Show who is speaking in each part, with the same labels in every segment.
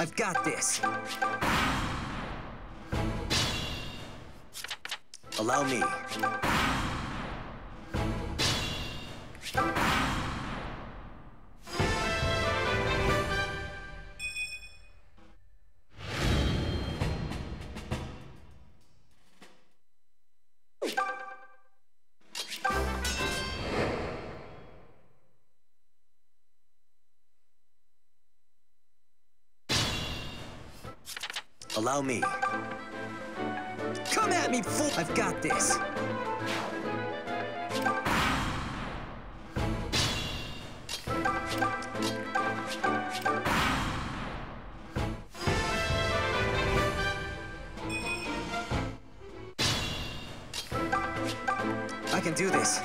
Speaker 1: I've got this. Allow me. Allow me. Come at me, fool! I've got this. I can do this.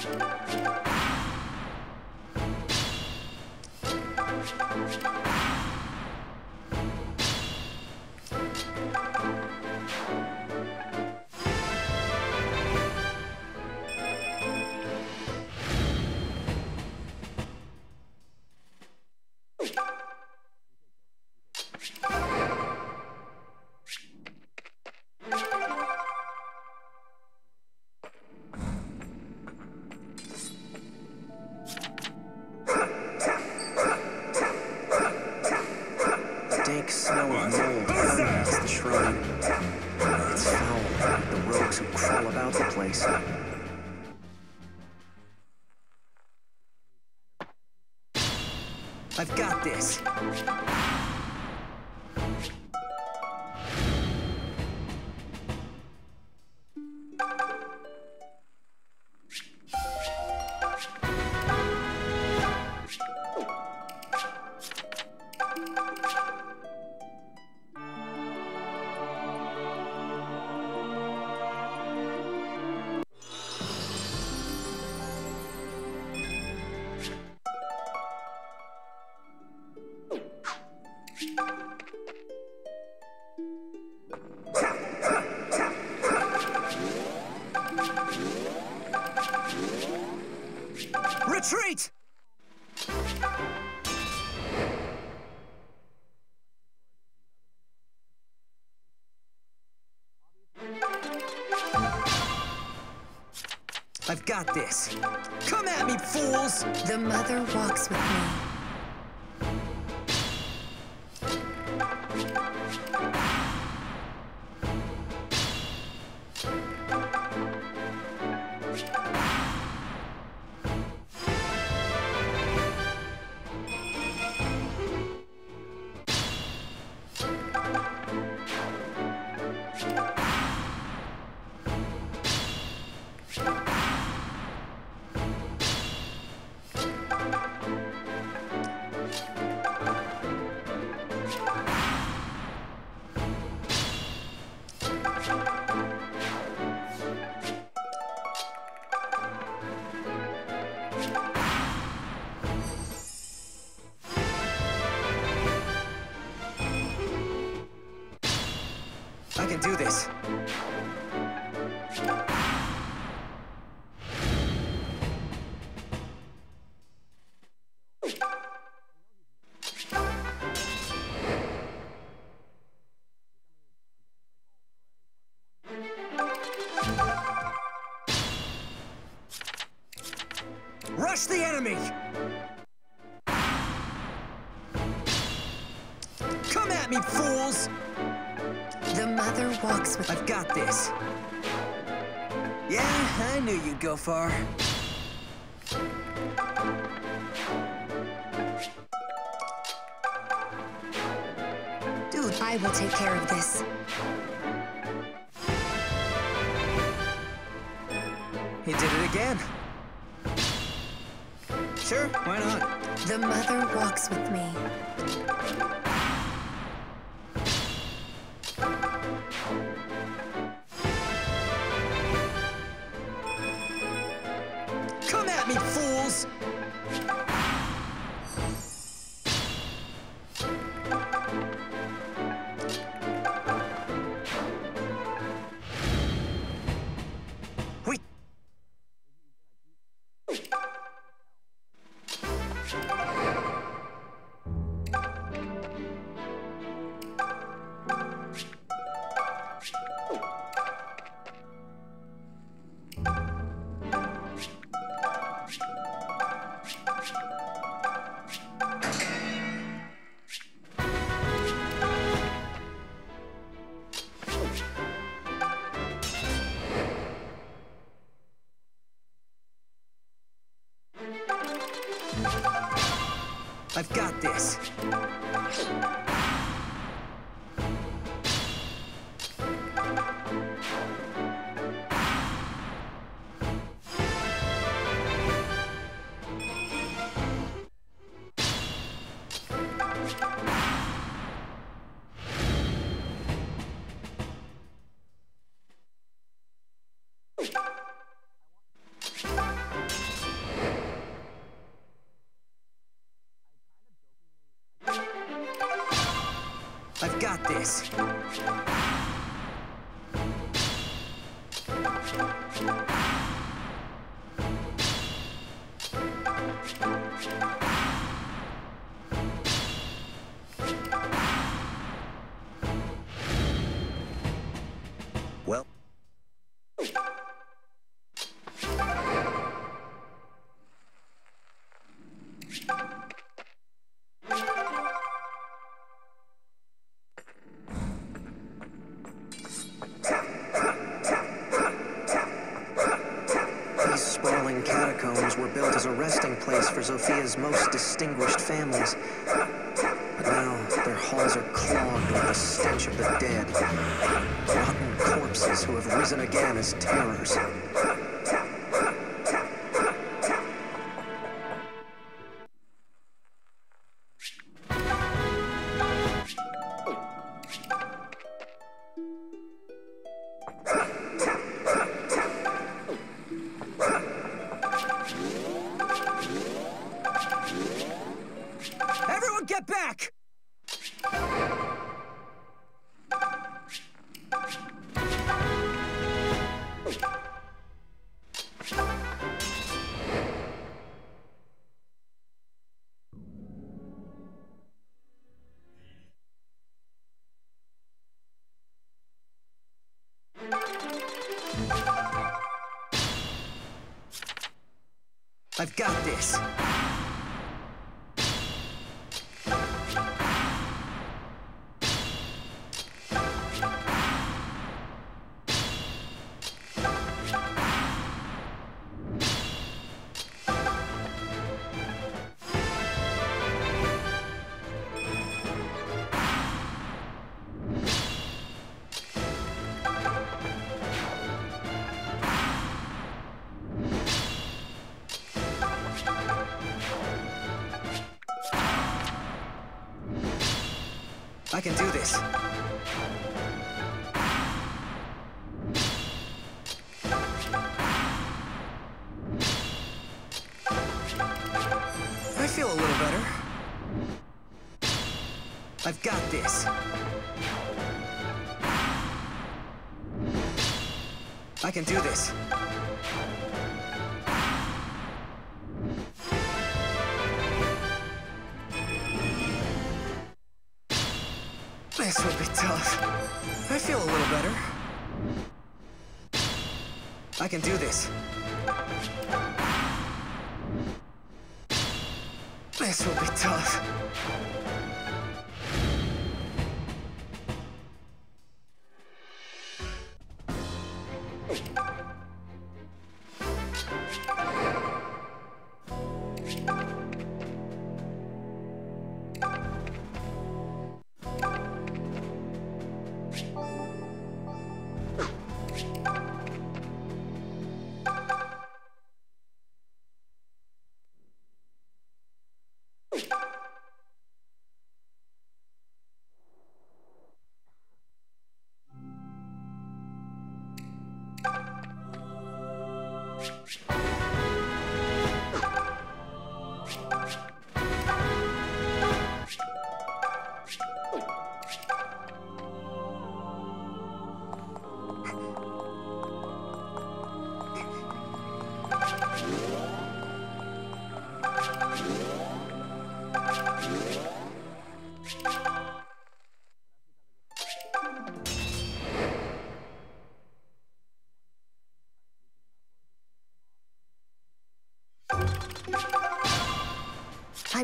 Speaker 1: I've got this.
Speaker 2: with
Speaker 1: I've got this. Yeah, I knew you'd go far.
Speaker 2: Dude, I will take care of this.
Speaker 1: He did it again. Sure, why not?
Speaker 2: The mother walks with me.
Speaker 1: I've place for Zophia's most distinguished families. But now their halls are clogged with the stench of the dead. Rotten corpses who have risen again as terrors. This. I feel a little better. I've got this. I can do this. This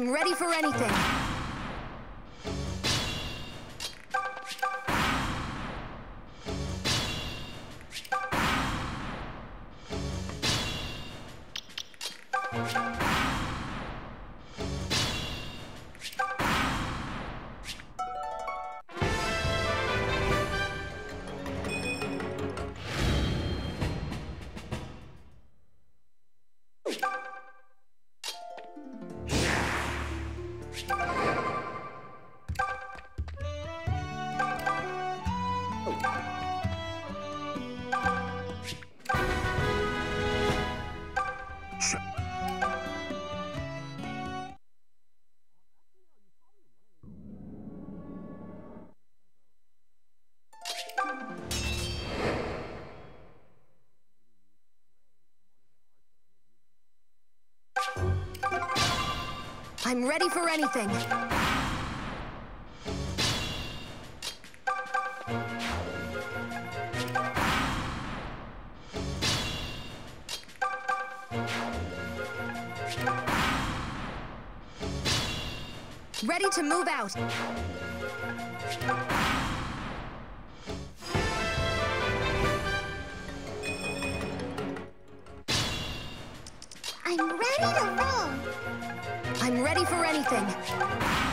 Speaker 3: I'm ready for anything. I'm ready for anything. Ready to move out.
Speaker 4: I'm ready to.
Speaker 3: I'm ready for anything.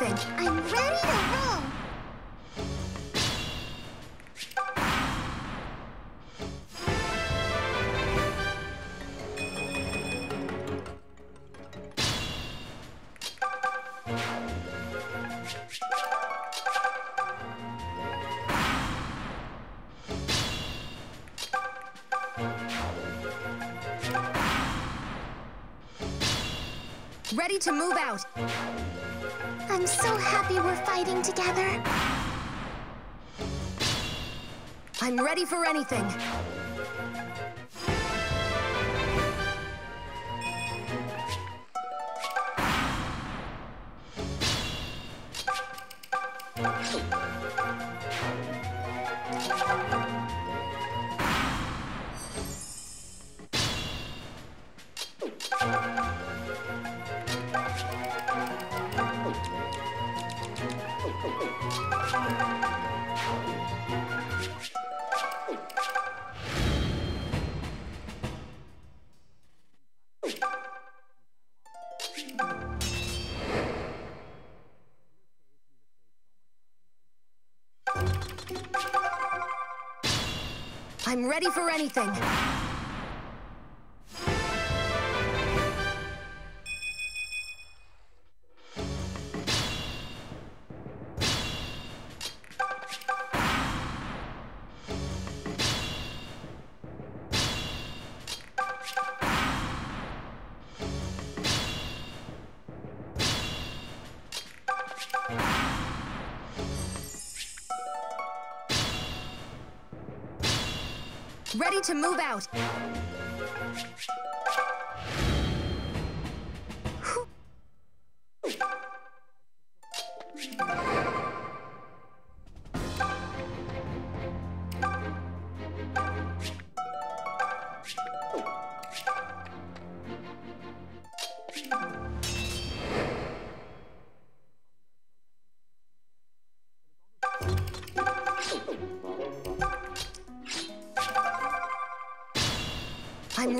Speaker 3: Ready for
Speaker 4: ready
Speaker 3: for anything. Ready Ready to move out.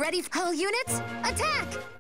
Speaker 3: Ready. Hull units, attack!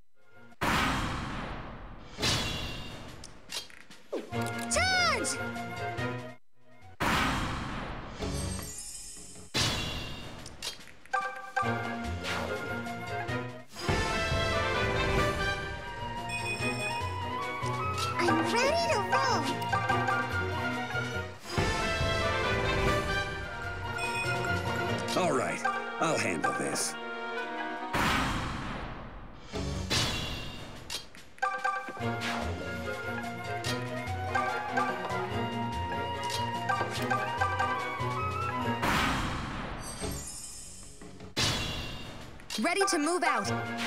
Speaker 3: Move out.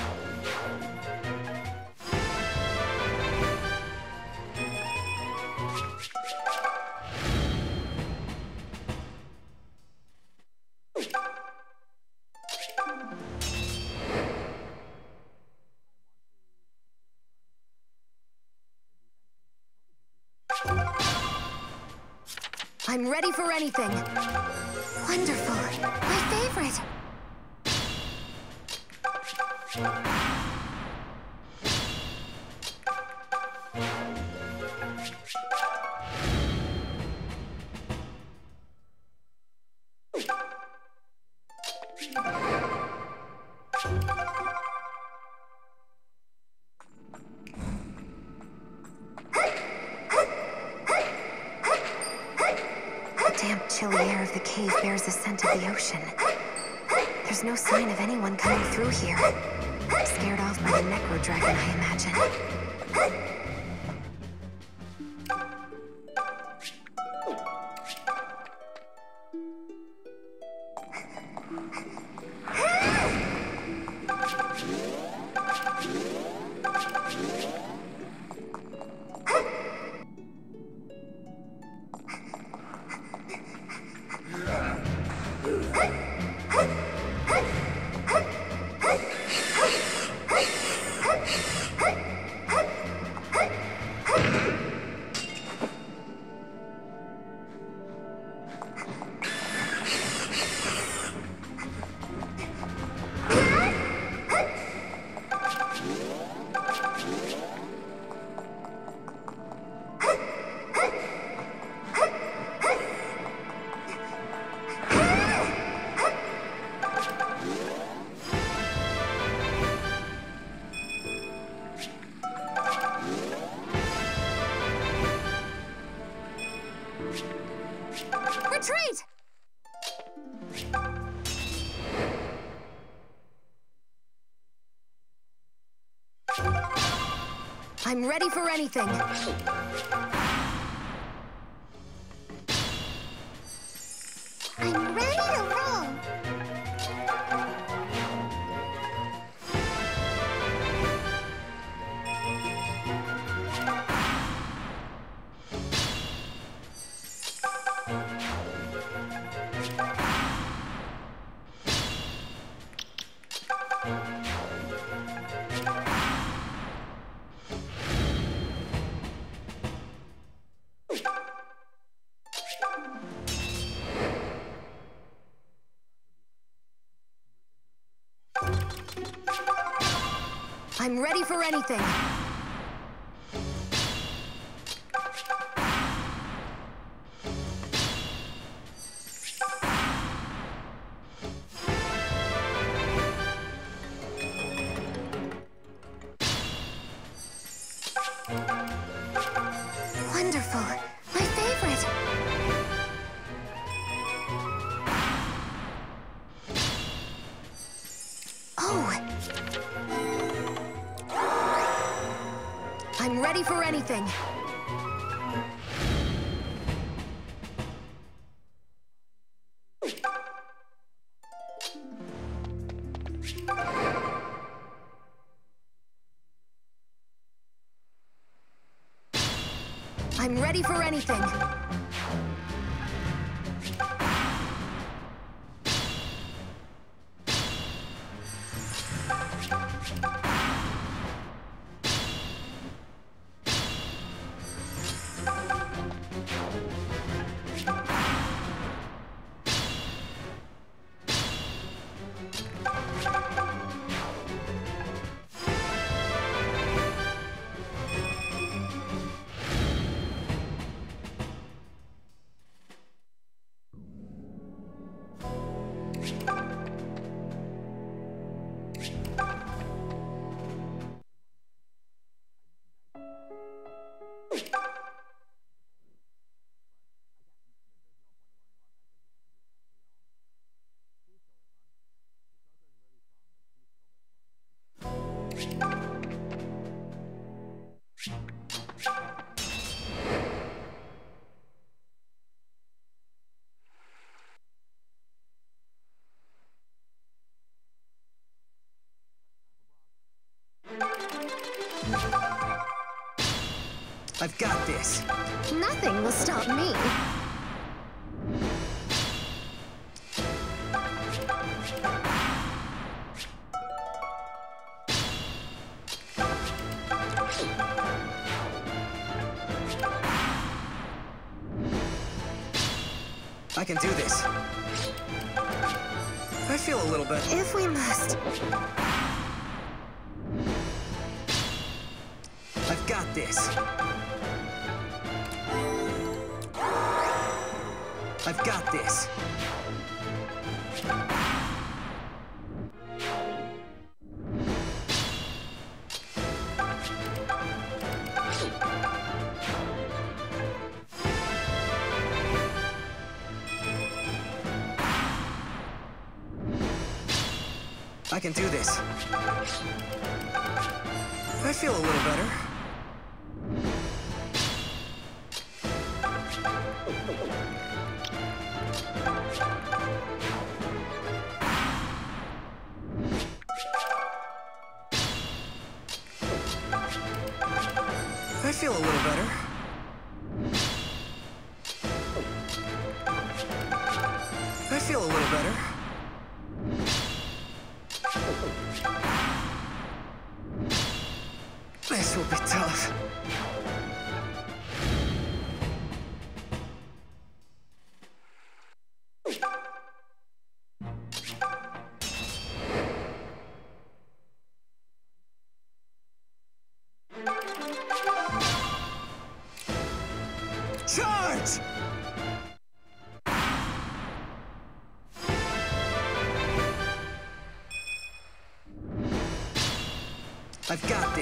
Speaker 3: Ready for anything. Anything.
Speaker 2: Ready
Speaker 3: for anything.
Speaker 1: I've got this.
Speaker 4: Nothing will stop me.
Speaker 1: I can do this. I feel a little better.
Speaker 4: If we must.
Speaker 1: I've got this. Got this.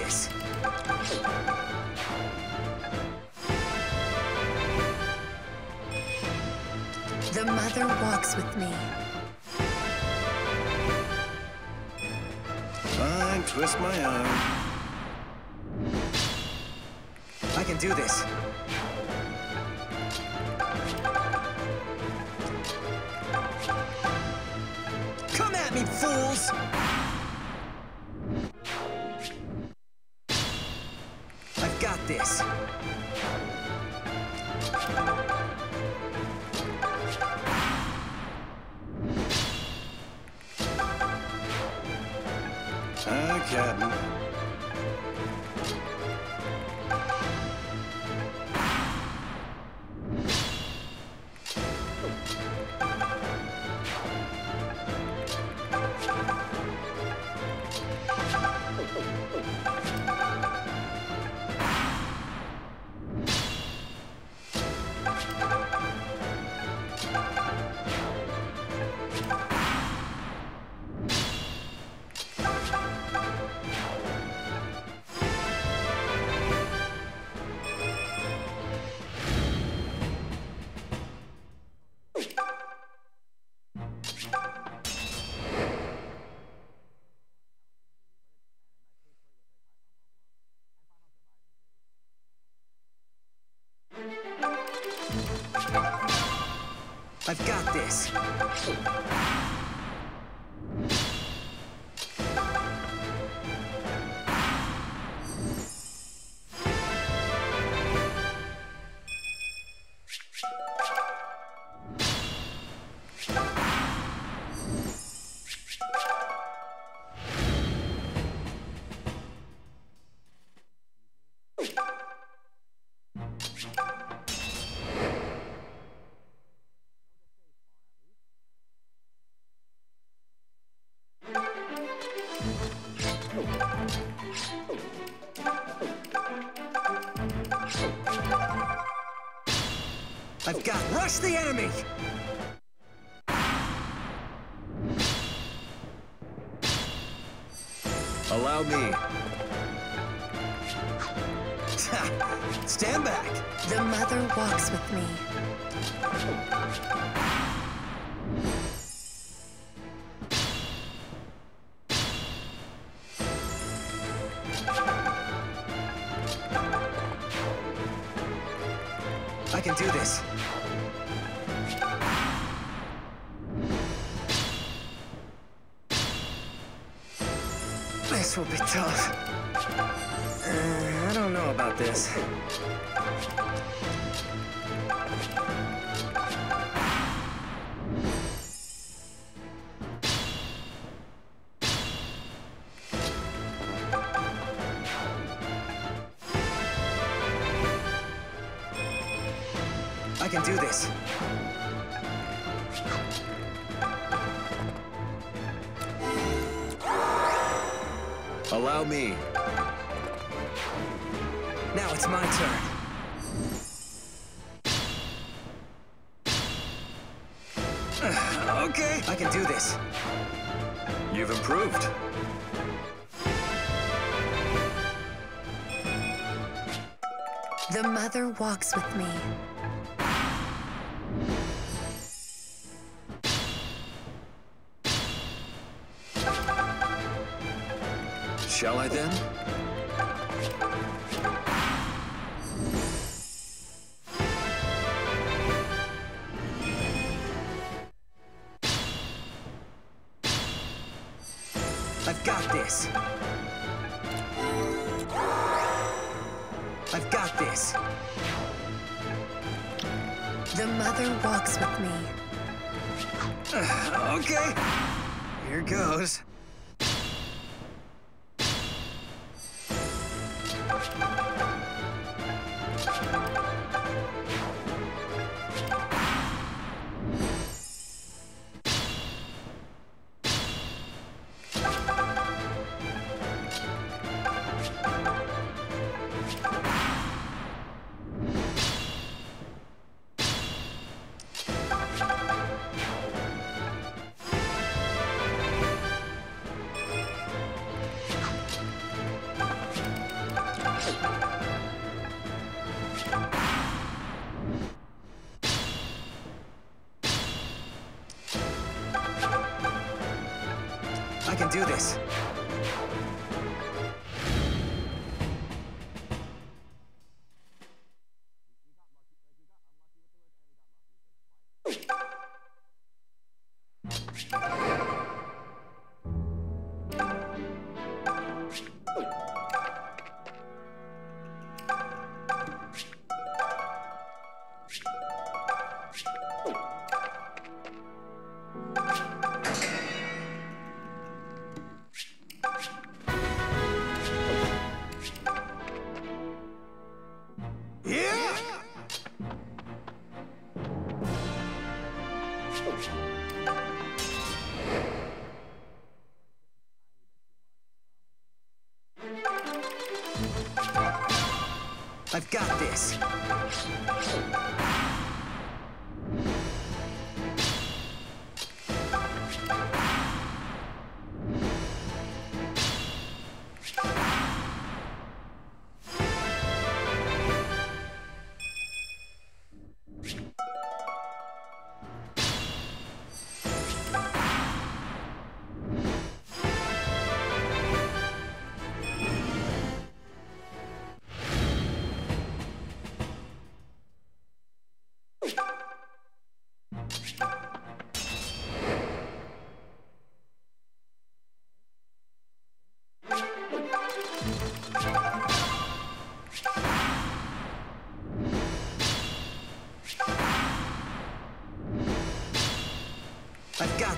Speaker 1: I've got this.
Speaker 2: The mother walks with me.
Speaker 5: Fine, twist my arm.
Speaker 1: I can do this. Can do this.
Speaker 6: Allow me.
Speaker 1: Now it's my turn. okay, I can do this.
Speaker 6: You've improved.
Speaker 7: The mother walks with me.
Speaker 1: Okay, here goes.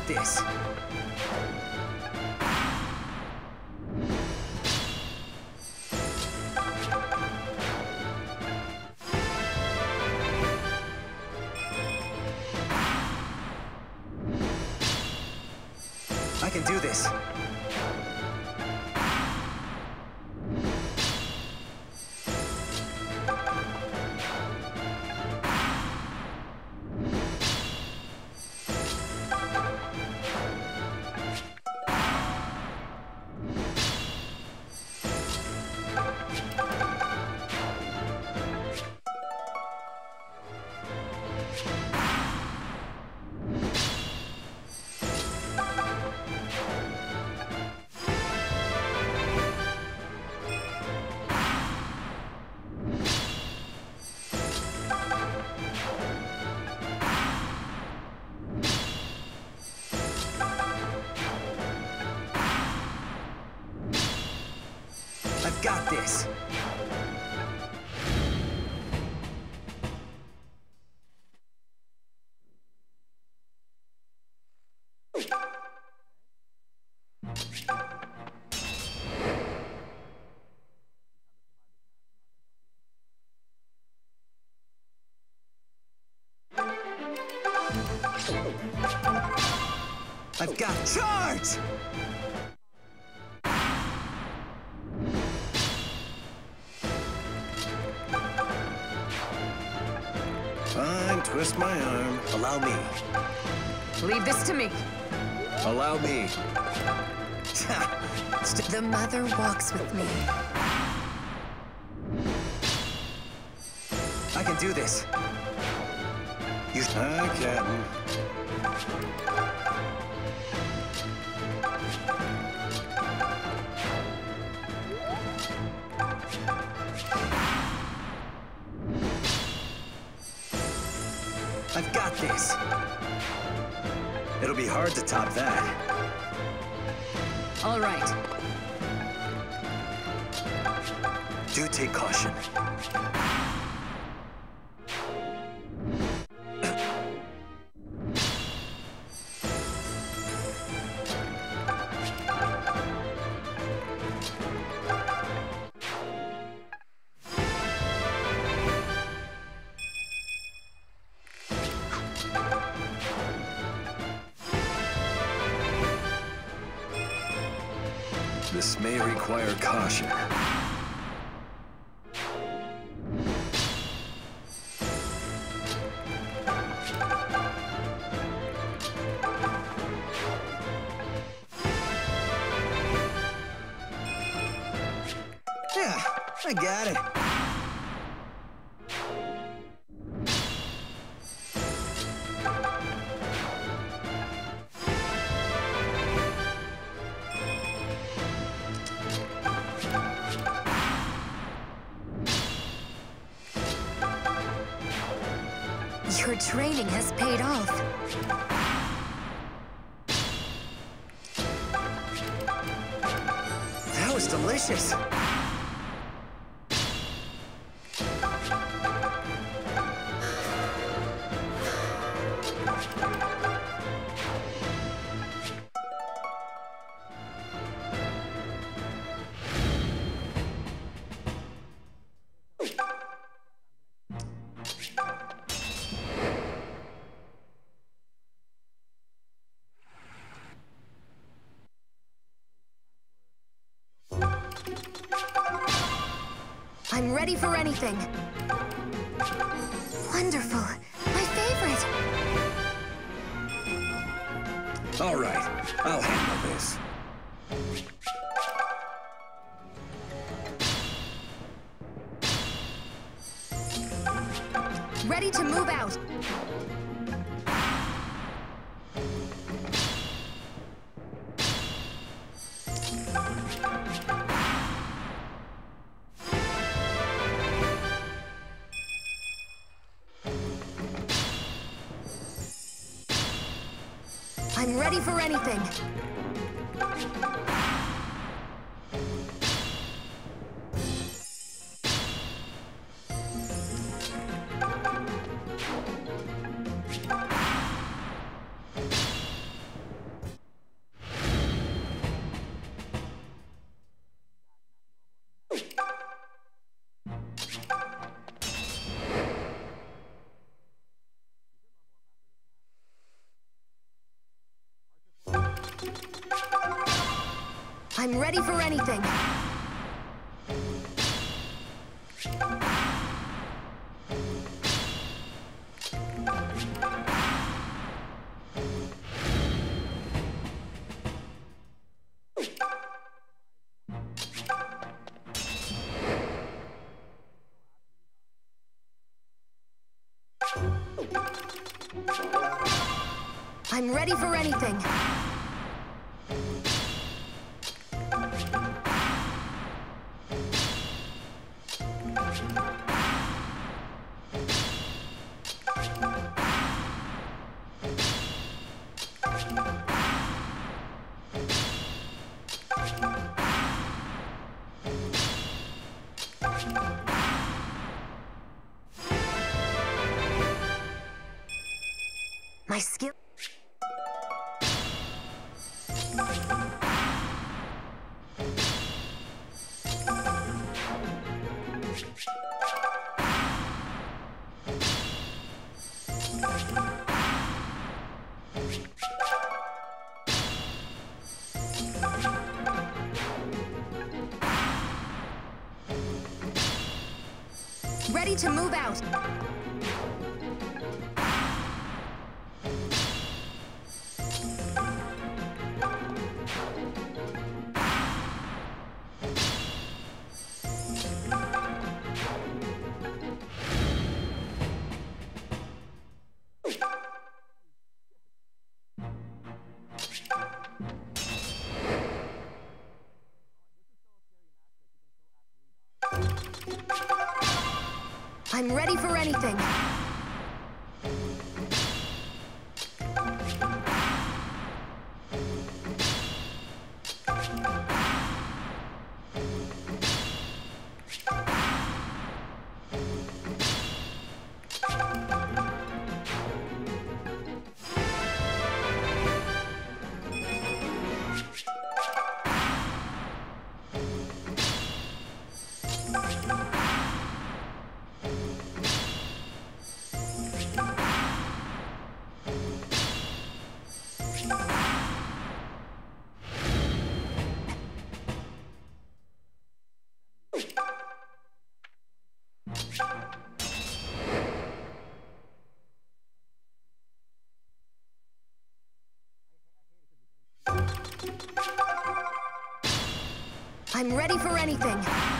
Speaker 1: This. Charge!
Speaker 5: Fine, twist my arm.
Speaker 1: Allow me.
Speaker 8: Leave this to me.
Speaker 3: Allow me.
Speaker 8: The mother walks with me.
Speaker 1: Got this. It'll be hard to top that.
Speaker 8: All right.
Speaker 1: Do take caution.
Speaker 9: Wonderful. My favorite.
Speaker 3: All right, I'll handle
Speaker 8: ready for anything. I'm ready for anything. I'm ready for anything.
Speaker 3: Anything.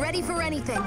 Speaker 3: Ready for anything.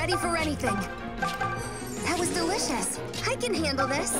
Speaker 3: Ready for anything. That was delicious. I can handle this.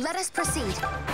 Speaker 3: Let us proceed.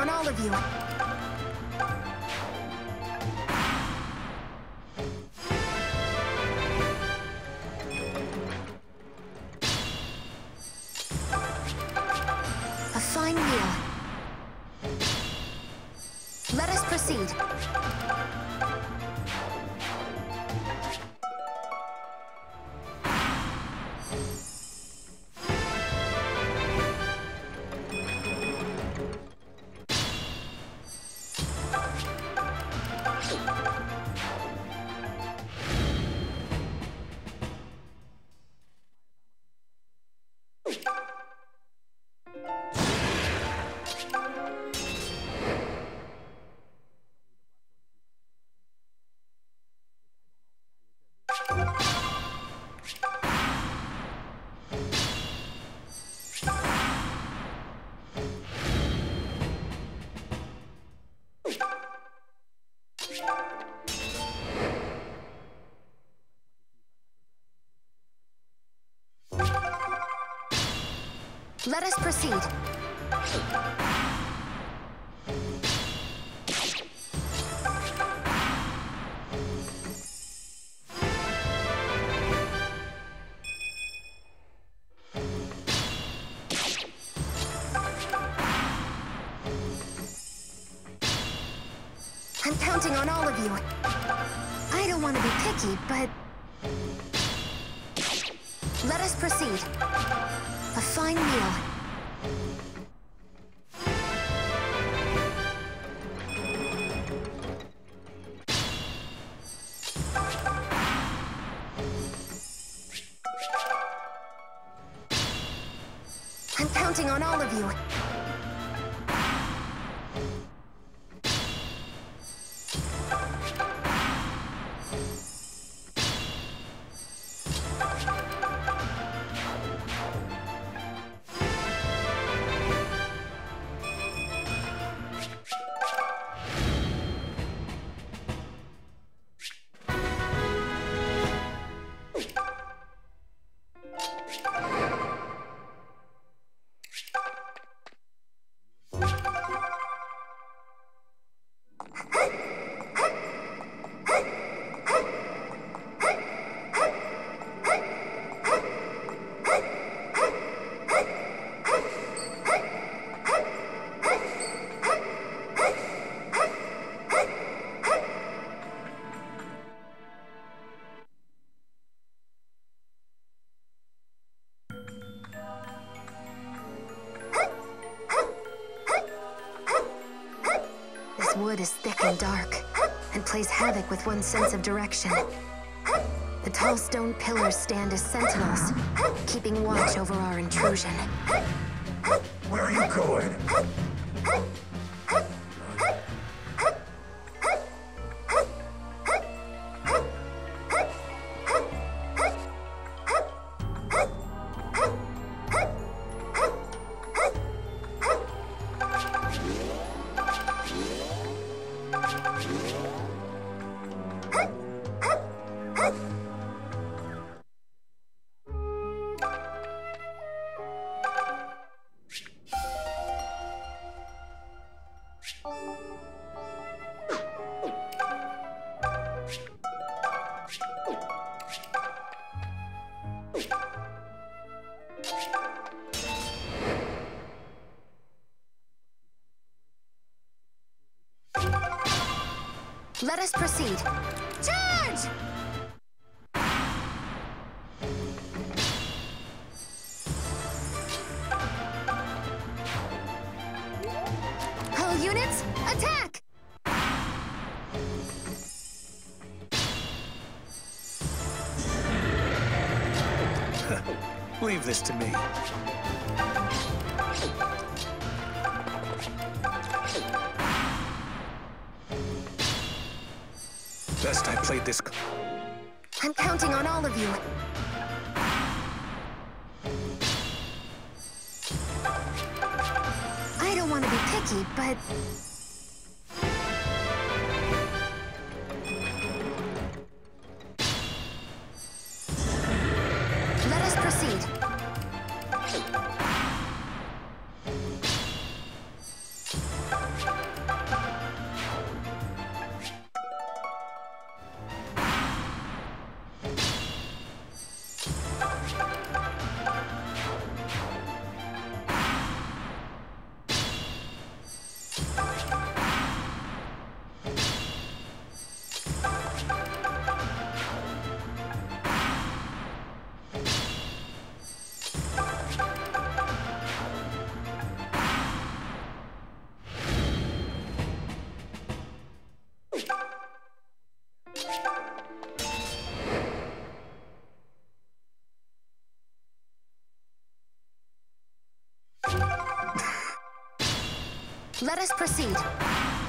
Speaker 3: On all of you. I'm counting on all of you. I don't want to be picky, but... counting on all of you. With one's sense of direction. The tall stone pillars stand as sentinels, keeping watch over our intrusion.
Speaker 10: Where are you going?
Speaker 3: Let us proceed.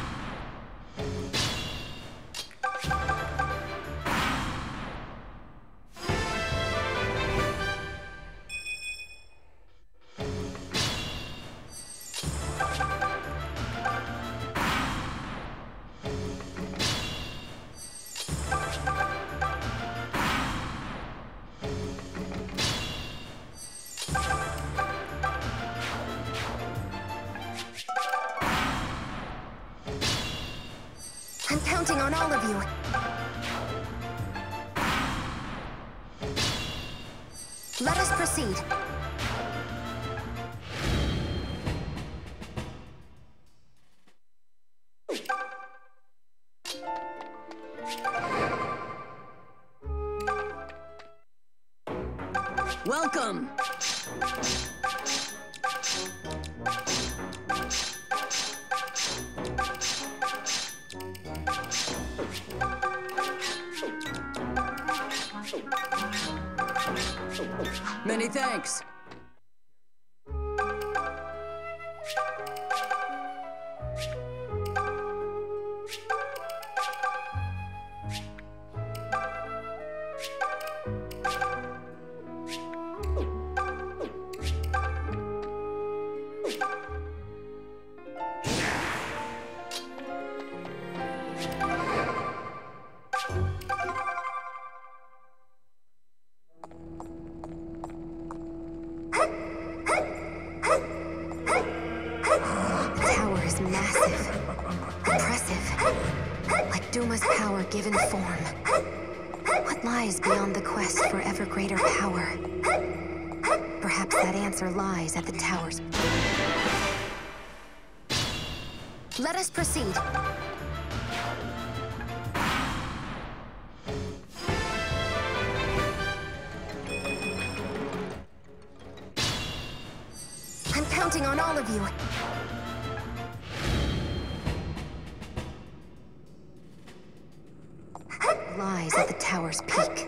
Speaker 3: lies at the tower's peak.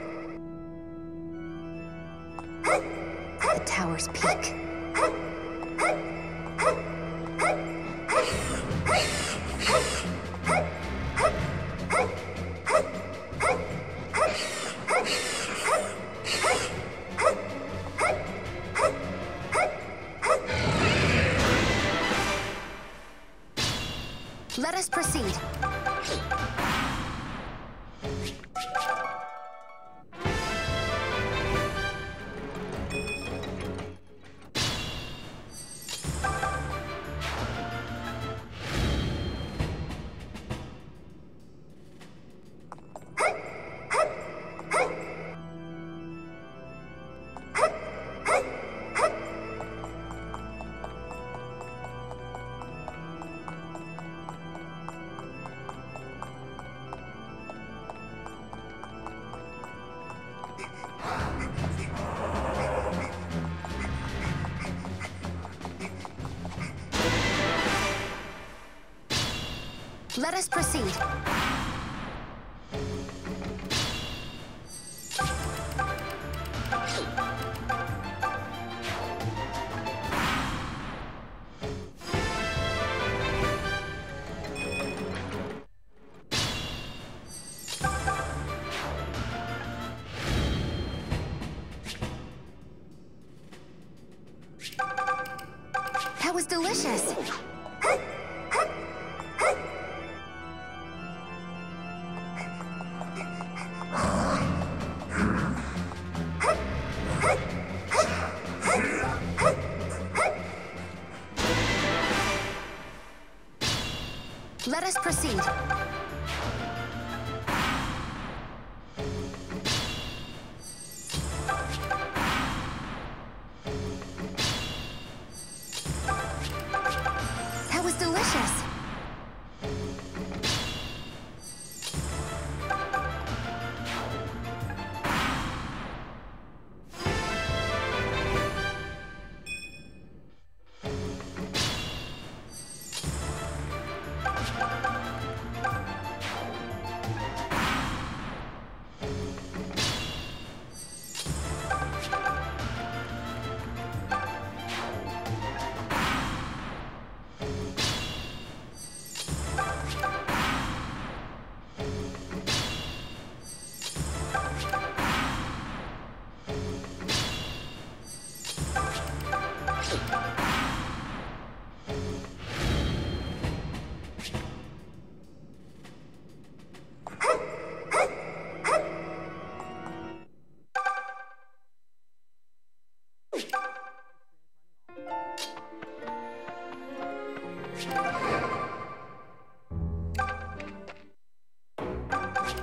Speaker 3: The tower's peak.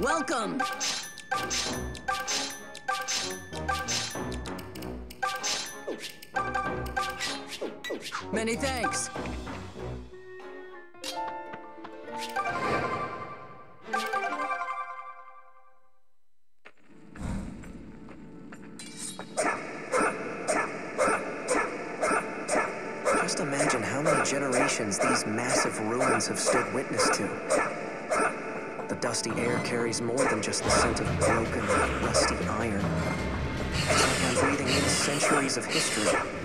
Speaker 8: Welcome! Many thanks.
Speaker 1: Massive ruins have stood witness to. The dusty air carries more than just the scent of broken, rusty iron. It's like I'm breathing in centuries of history.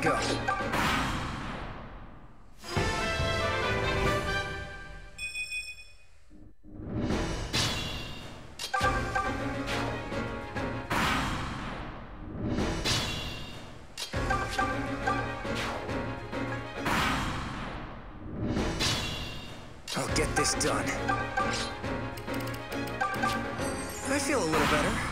Speaker 6: Let's go. I'll get this done.
Speaker 1: I feel a little better.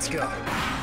Speaker 1: Let's go.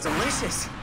Speaker 1: delicious.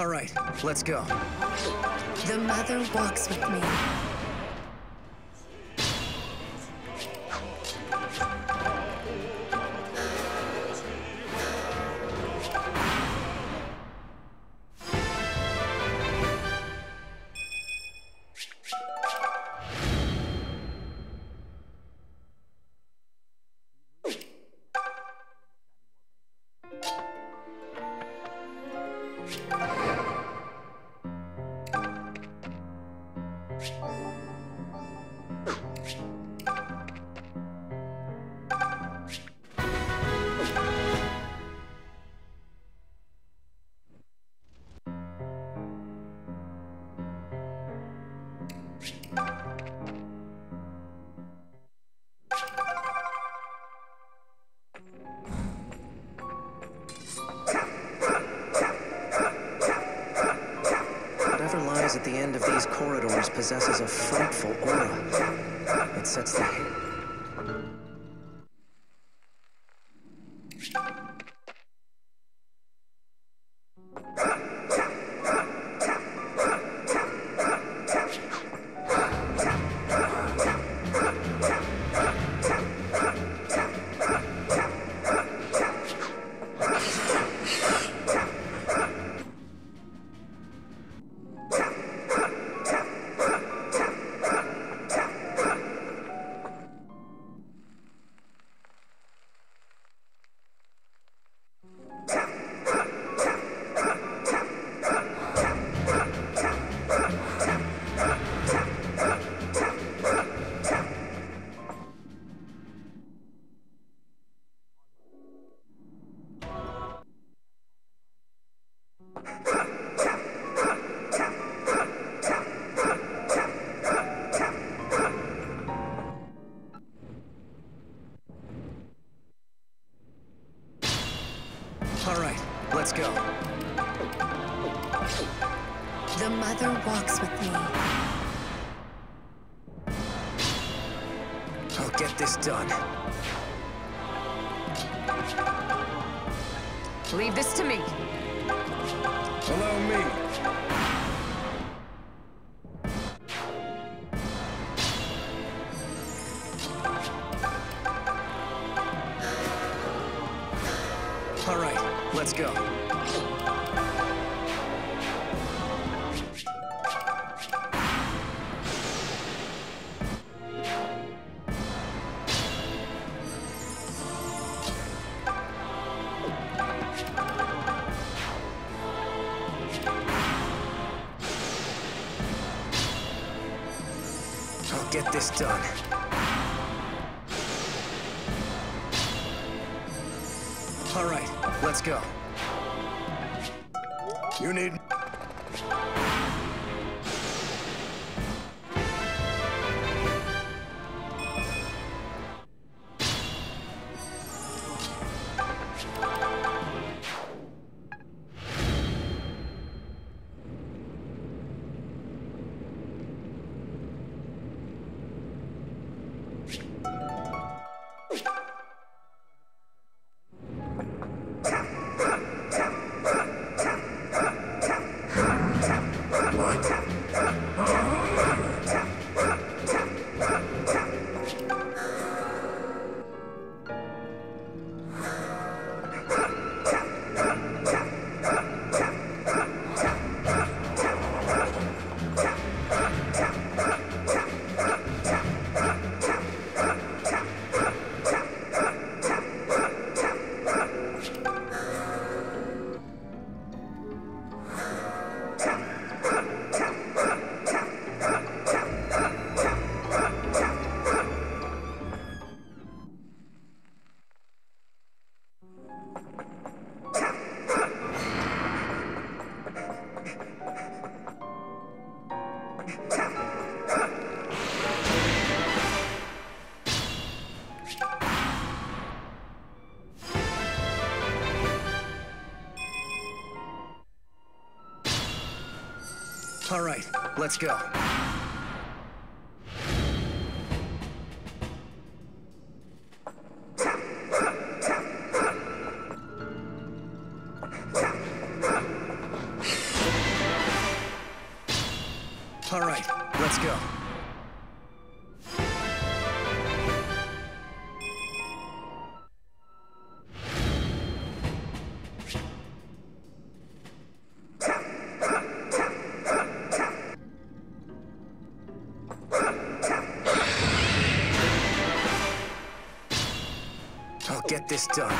Speaker 1: All right, let's go.
Speaker 3: The mother walks with me.
Speaker 1: at the end of these corridors possesses a frightful aura. It sets the... Let's go. this done.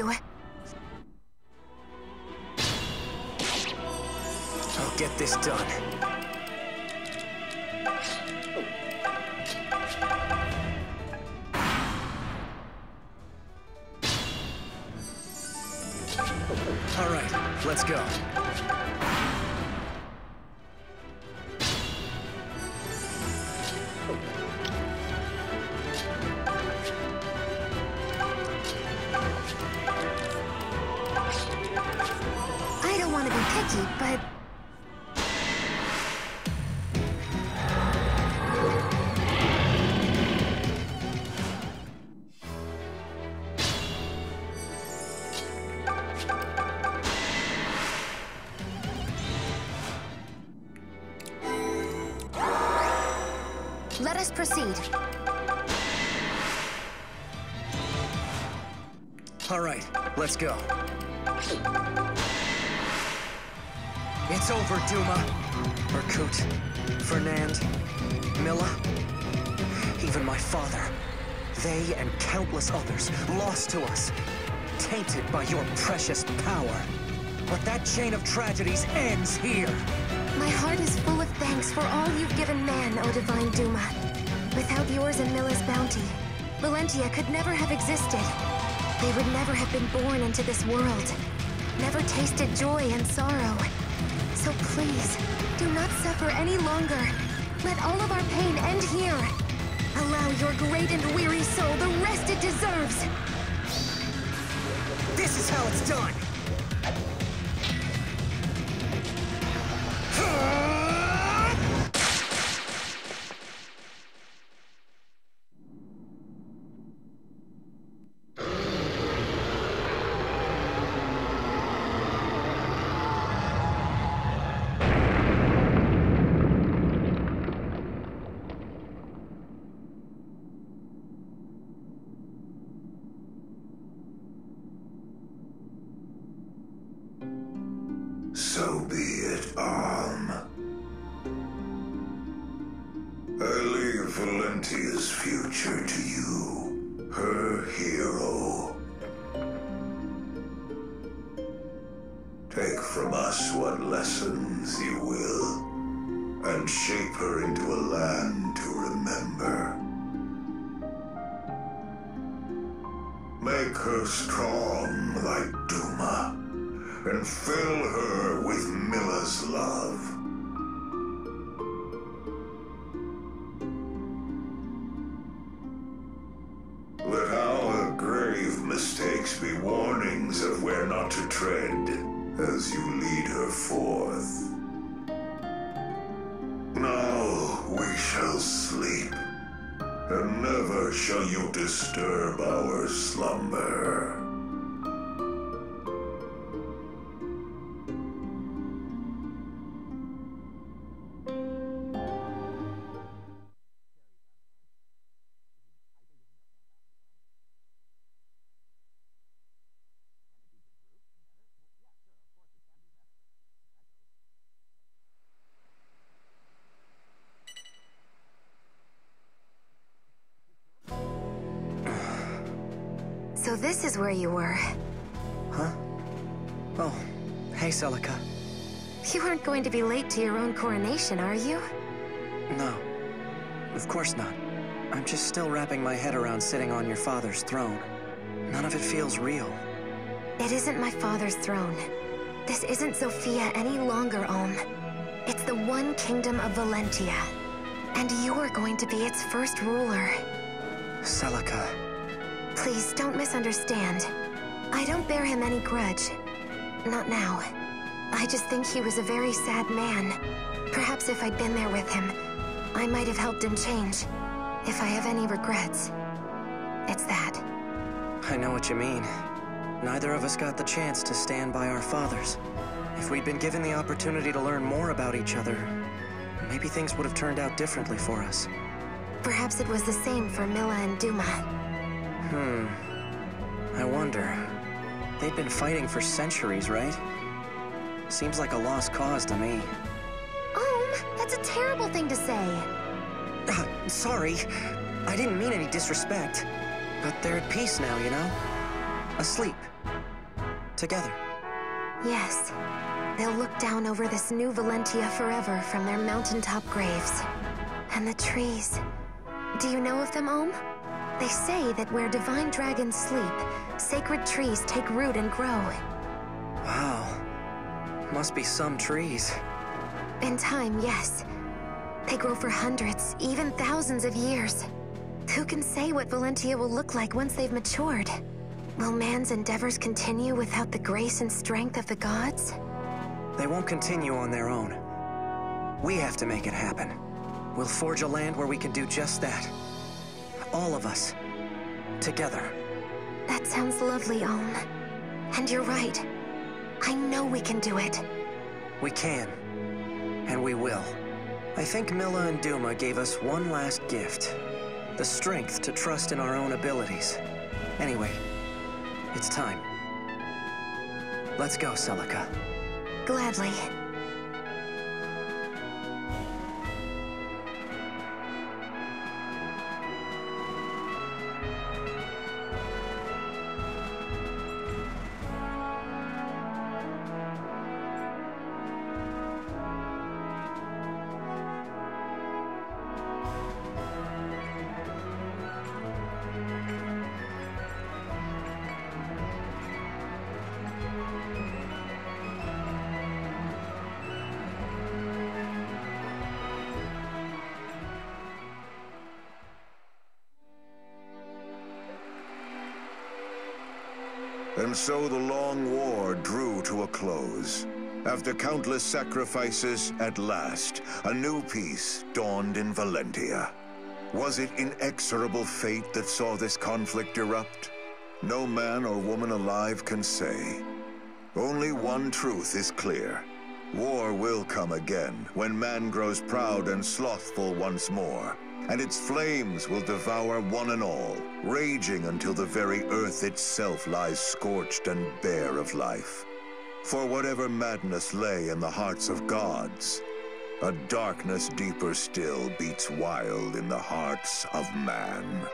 Speaker 5: you.
Speaker 1: I'll get this done. All right, let's go. Let's go. It's over, Duma. Berkut, Fernand, Mila, even my father. They and countless others lost to us, tainted by your precious power. But that chain of tragedies ends here.
Speaker 3: My heart is full of thanks for all you've given man, O Divine Duma. Without yours and Mila's bounty, Valentia could never have existed. They would never have been born into this world, never tasted joy and sorrow. So please, do not suffer any longer. Let all of our pain end here. Allow your great and weary soul the rest it deserves.
Speaker 1: This is how it's done.
Speaker 10: And never shall you disturb our slumber.
Speaker 3: You were.
Speaker 1: Huh? Oh, hey, Celica.
Speaker 3: You aren't going to be late to your own coronation, are you?
Speaker 1: No, of course not. I'm just still wrapping my head around sitting on your father's throne. None of it feels real.
Speaker 3: It isn't my father's throne. This isn't Zofia any longer, Alm. It's the one kingdom of Valentia. And you're going to be its first ruler.
Speaker 1: Celica.
Speaker 3: Please, don't misunderstand. I don't bear him any grudge. Not now. I just think he was a very sad man. Perhaps if I'd been there with him, I might have helped him change. If I have any regrets, it's that.
Speaker 1: I know what you mean. Neither of us got the chance to stand by our fathers. If we'd been given the opportunity to learn more about each other, maybe things would have turned out differently for us.
Speaker 3: Perhaps it was the same for Mila and Duma.
Speaker 1: Hmm. I wonder. They've been fighting for centuries, right? Seems like a lost cause to me.
Speaker 3: Alm, that's a terrible thing to say.
Speaker 1: Uh, sorry. I didn't mean any disrespect. But they're at peace now, you know? Asleep. Together.
Speaker 3: Yes. They'll look down over this new Valentia forever from their mountaintop graves. And the trees. Do you know of them, Alm? They say that where divine dragons sleep, sacred trees take root and grow.
Speaker 1: Wow. Must be some trees.
Speaker 3: In time, yes. They grow for hundreds, even thousands of years. Who can say what Valentia will look like once they've matured? Will man's endeavors continue without the grace and strength of the gods?
Speaker 1: They won't continue on their own. We have to make it happen. We'll forge a land where we can do just that. All of us. Together.
Speaker 3: That sounds lovely, Alm. And you're right. I know we can do it.
Speaker 1: We can. And we will. I think Mila and Duma gave us one last gift. The strength to trust in our own abilities. Anyway, it's time. Let's go, Celica.
Speaker 3: Gladly.
Speaker 10: And so the long war drew to a close. After countless sacrifices, at last, a new peace dawned in Valentia. Was it inexorable fate that saw this conflict erupt? No man or woman alive can say. Only one truth is clear. War will come again, when man grows proud and slothful once more, and its flames will devour one and all, raging until the very earth itself lies scorched and bare of life. For whatever madness lay in the hearts of gods, a darkness deeper still beats wild in the hearts of man.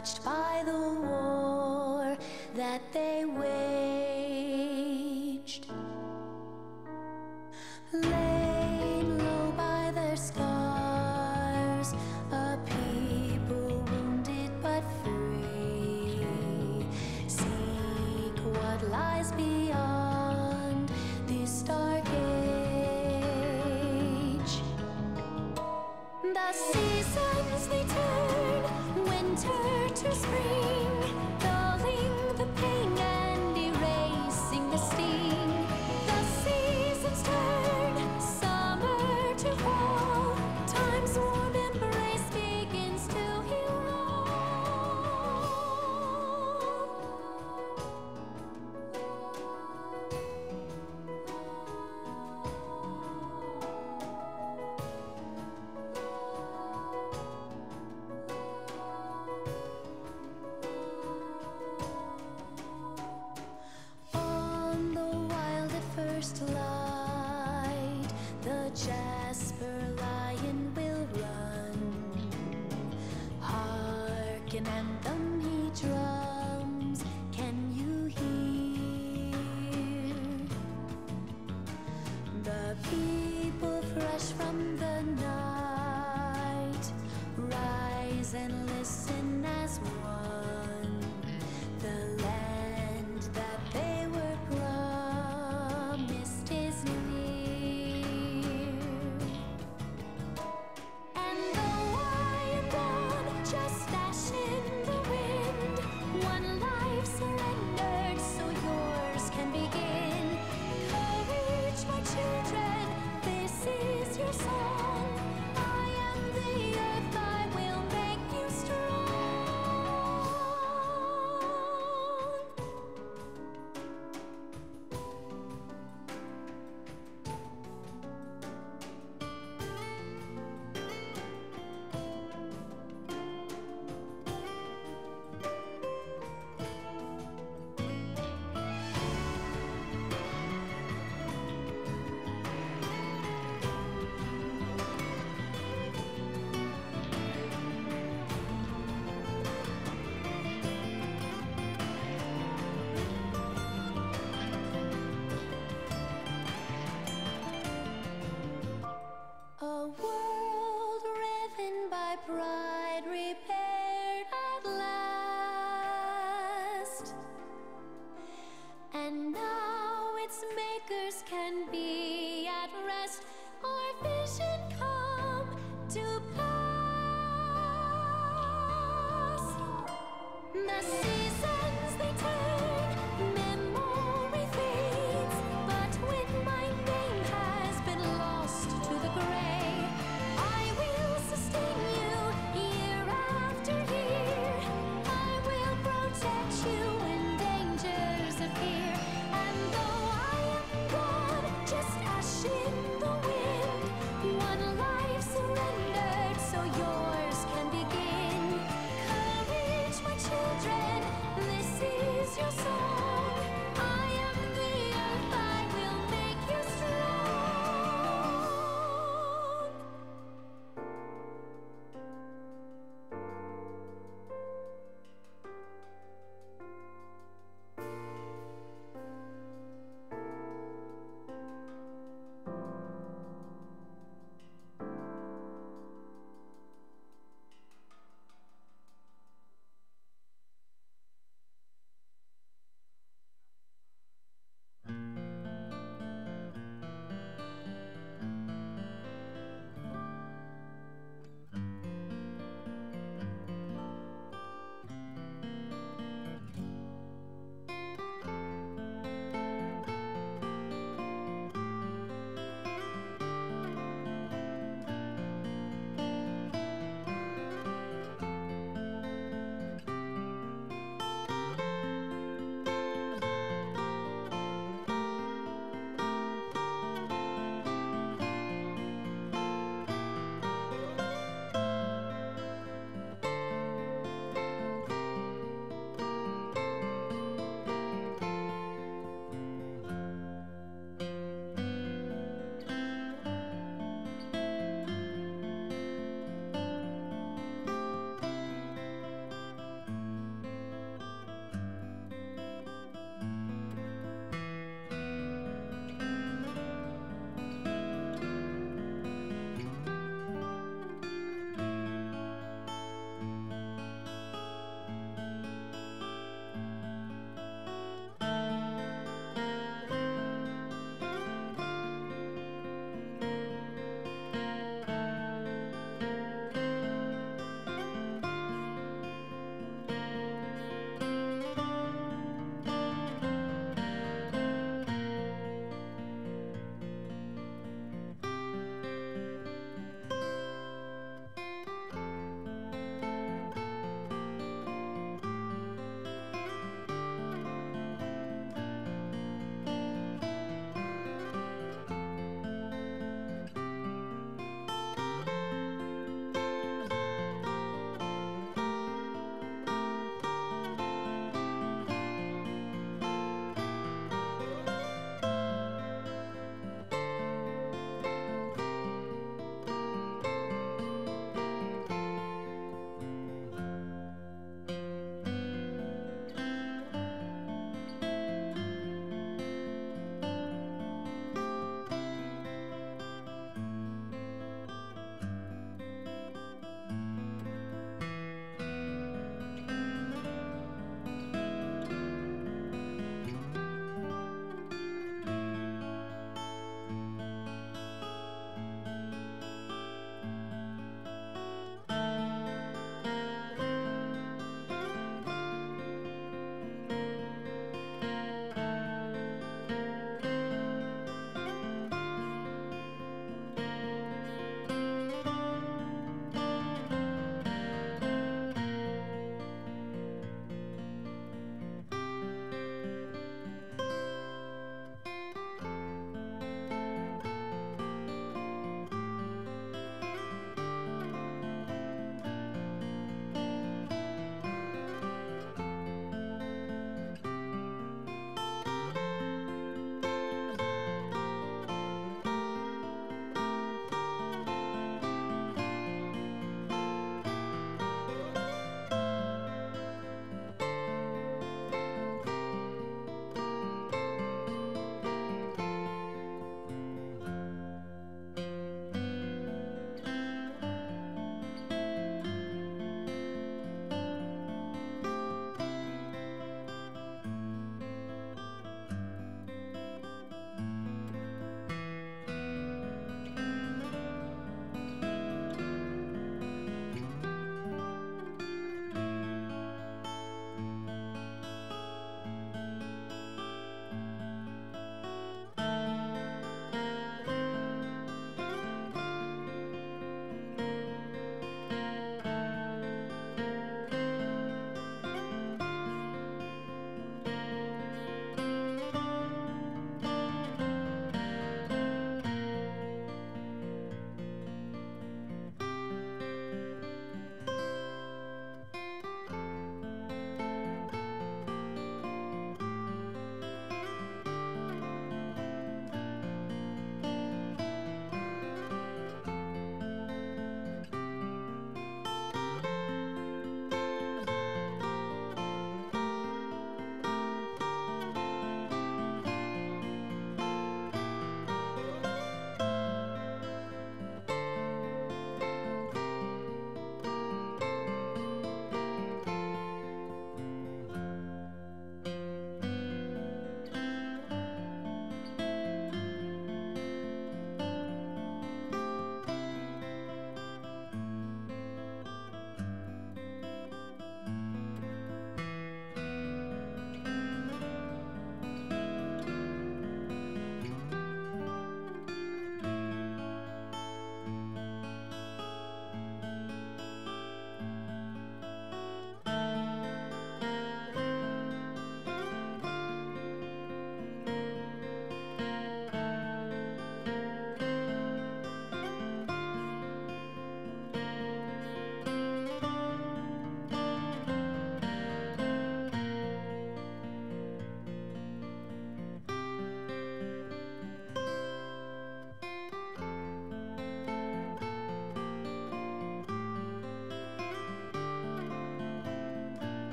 Speaker 7: Untouched by